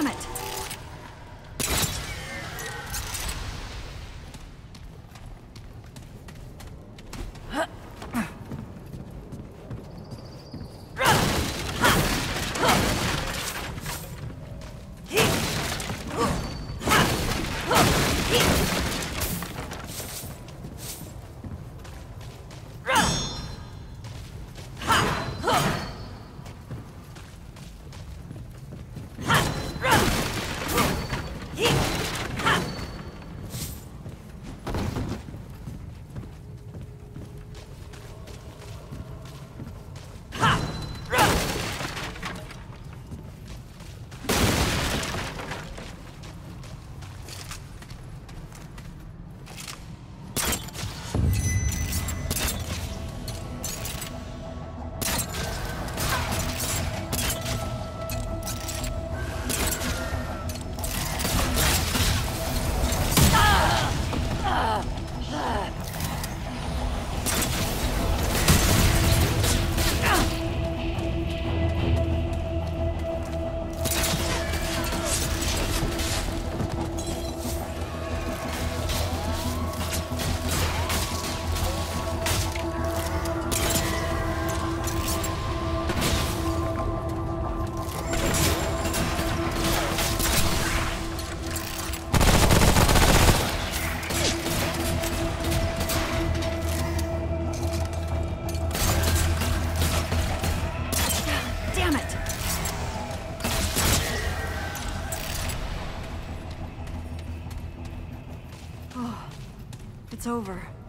Damn it! It's over.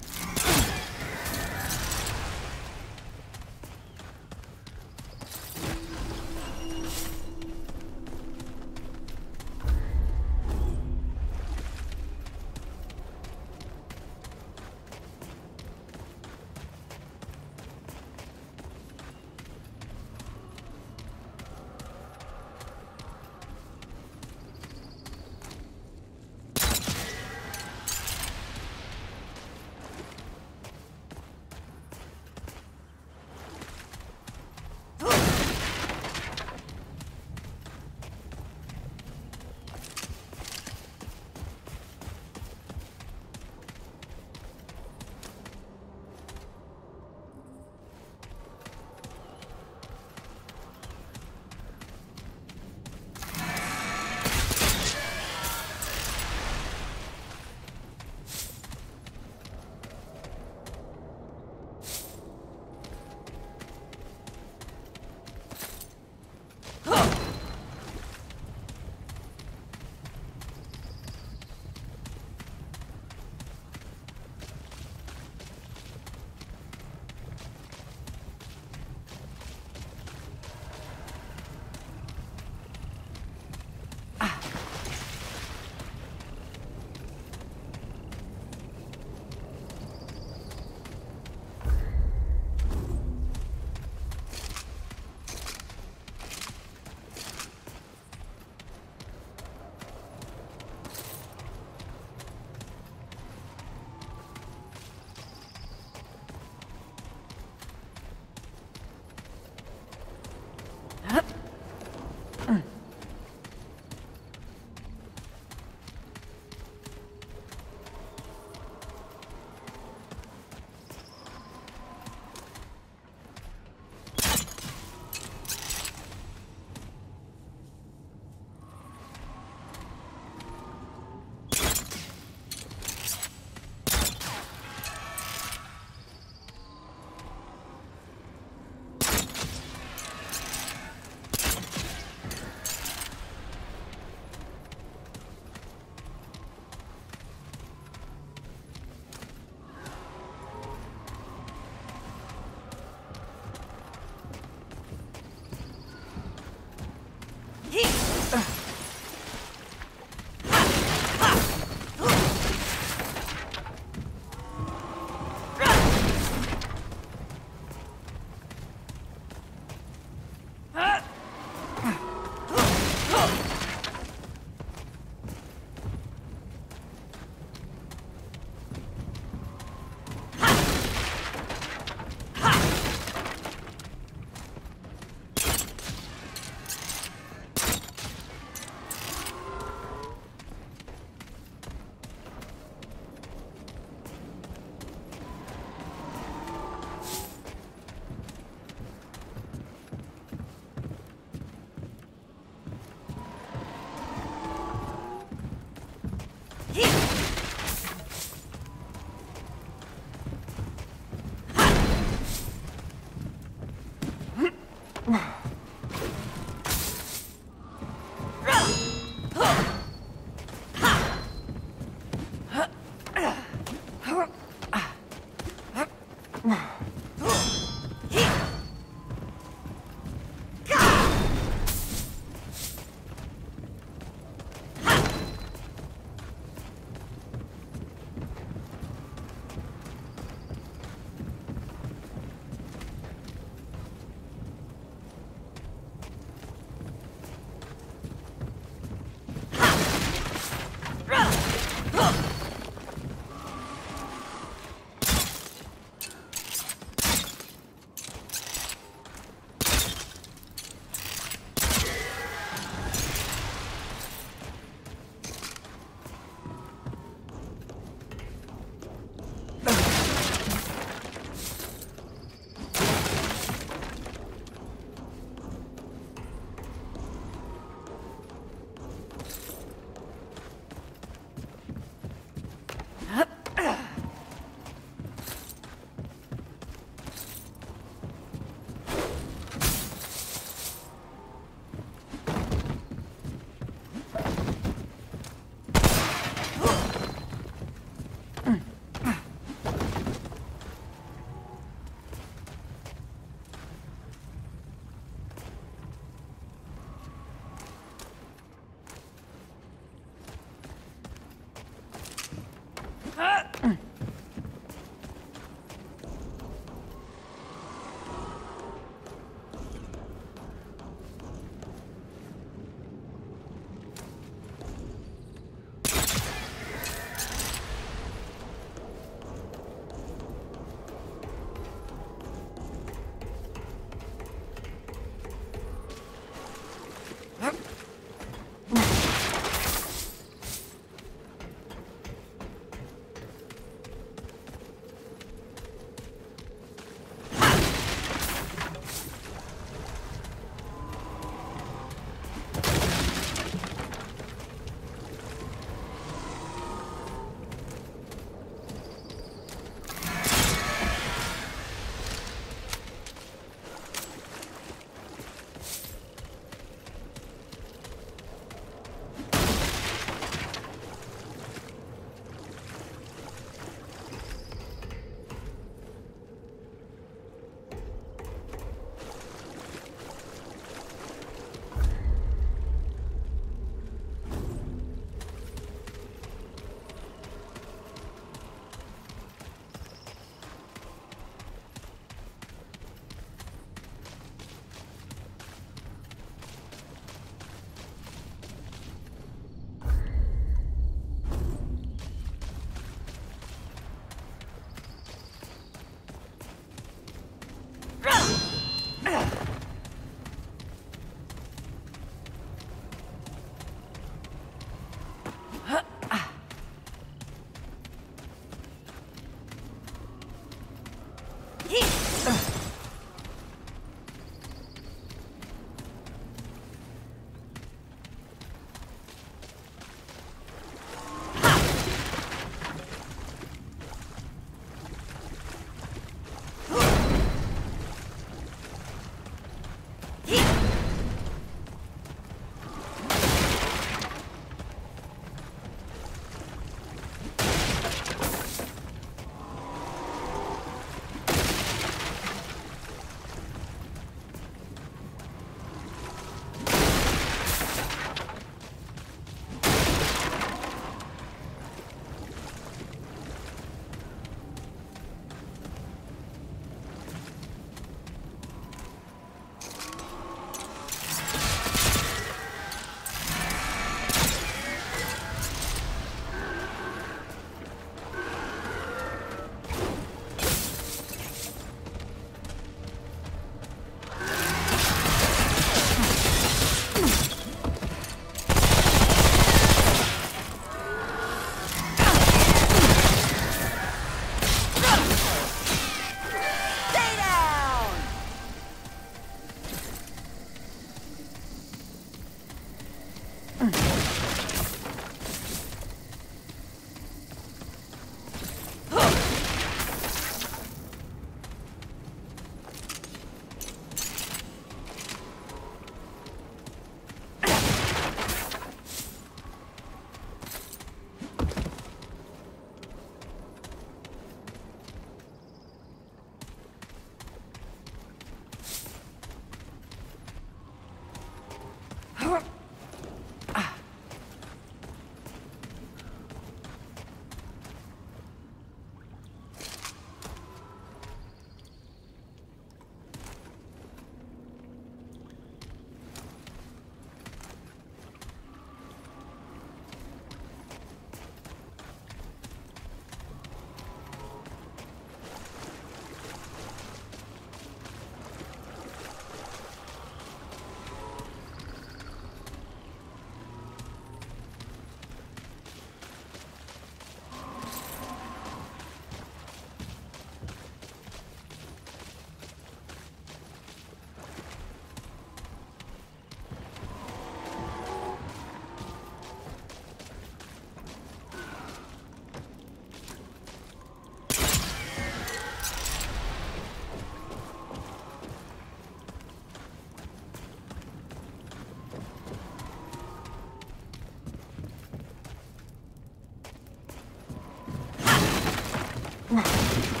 まあ